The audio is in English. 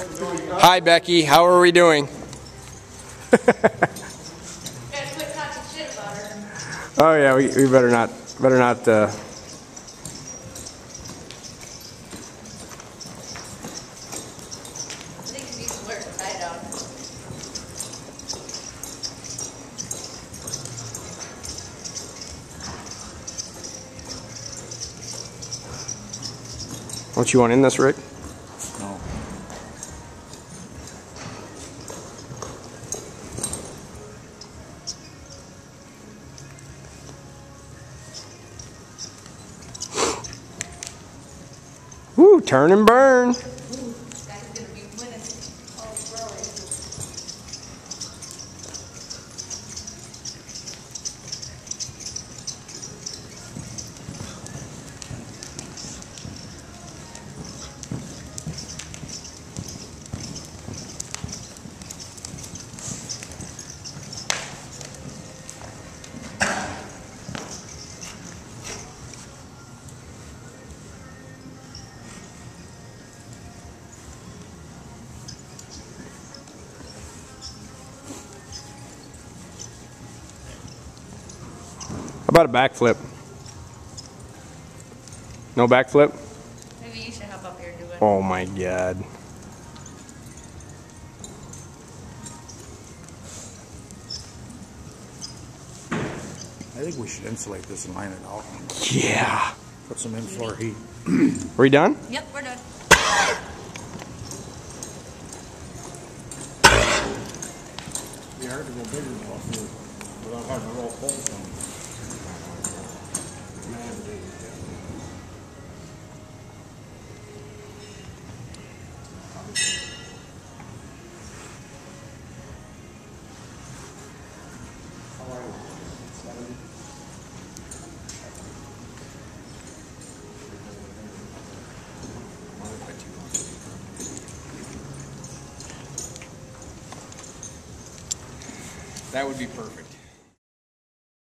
Hi, Becky. How are we doing? oh yeah, we, we better not better not. Uh... Don't you want in this, Rick? Woo, turn and burn. How about a backflip? No backflip? Maybe you should hop up here and do it. Oh my god. I think we should insulate this and line it out. Yeah. Put some in-floor heat. Are we done? Yep, we're done. Be hard to go bigger though, without having to roll poles on. That would be perfect.